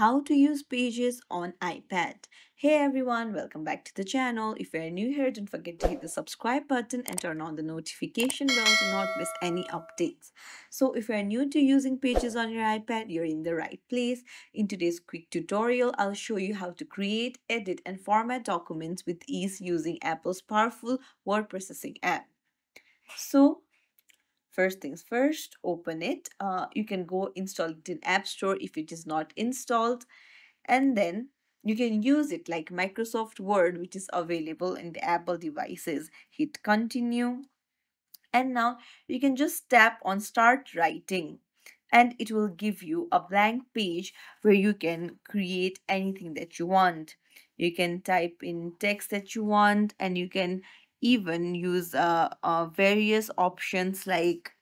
how to use Pages on iPad. Hey everyone, welcome back to the channel. If you're new here, don't forget to hit the subscribe button and turn on the notification bell to not miss any updates. So if you're new to using Pages on your iPad, you're in the right place. In today's quick tutorial, I'll show you how to create, edit and format documents with ease using Apple's powerful word processing app. So first things first open it. Uh, you can go install it in app store if it is not installed. And then you can use it like microsoft word which is available in the apple devices. Hit continue. And now you can just tap on start writing and it will give you a blank page where you can create anything that you want. You can type in text that you want and you can even use uh, uh, various options like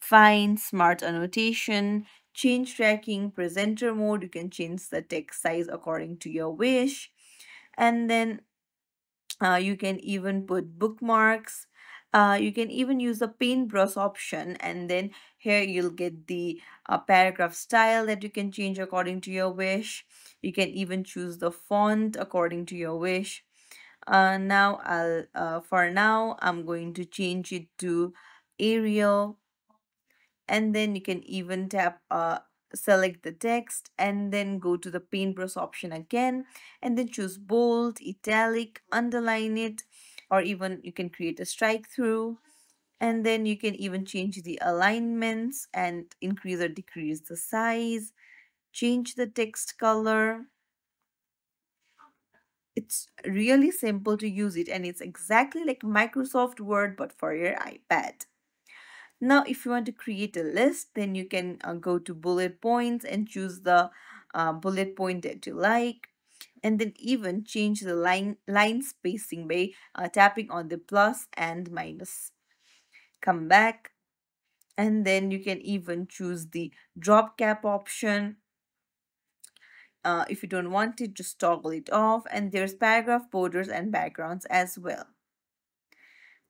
find, smart annotation, change tracking, presenter mode. You can change the text size according to your wish. And then uh, you can even put bookmarks. Uh, you can even use the paintbrush option and then here you'll get the uh, paragraph style that you can change according to your wish. You can even choose the font according to your wish uh, now I'll uh, for now I'm going to change it to Arial and then you can even tap uh, select the text and then go to the paintbrush option again and then choose bold italic underline it or even you can create a strike through and then you can even change the alignments and increase or decrease the size change the text color it's really simple to use it and it's exactly like Microsoft Word but for your iPad. Now, if you want to create a list, then you can uh, go to bullet points and choose the uh, bullet point that you like. And then even change the line, line spacing by uh, tapping on the plus and minus. Come back. And then you can even choose the drop cap option uh, if you don't want it, just toggle it off. And there's paragraph borders and backgrounds as well.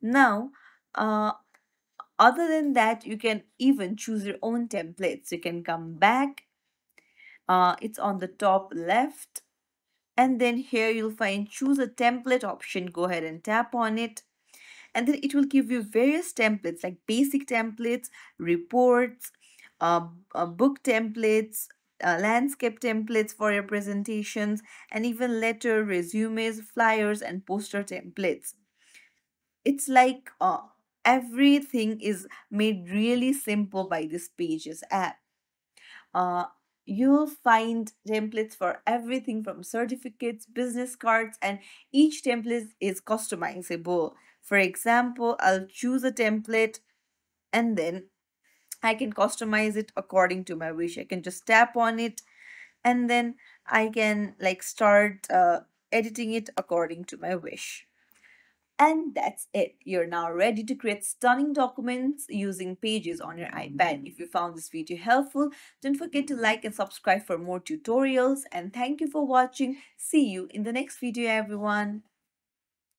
Now, uh, other than that, you can even choose your own templates. You can come back. Uh, it's on the top left. And then here you'll find choose a template option. Go ahead and tap on it. And then it will give you various templates like basic templates, reports, uh, uh, book templates, uh, landscape templates for your presentations, and even letter, resumes, flyers, and poster templates. It's like uh, everything is made really simple by this Pages app. Uh, you'll find templates for everything from certificates, business cards, and each template is customizable. For example, I'll choose a template and then I can customize it according to my wish. I can just tap on it and then I can like start uh, editing it according to my wish. And that's it. You're now ready to create stunning documents using pages on your iPad. If you found this video helpful, don't forget to like and subscribe for more tutorials. And thank you for watching. See you in the next video, everyone.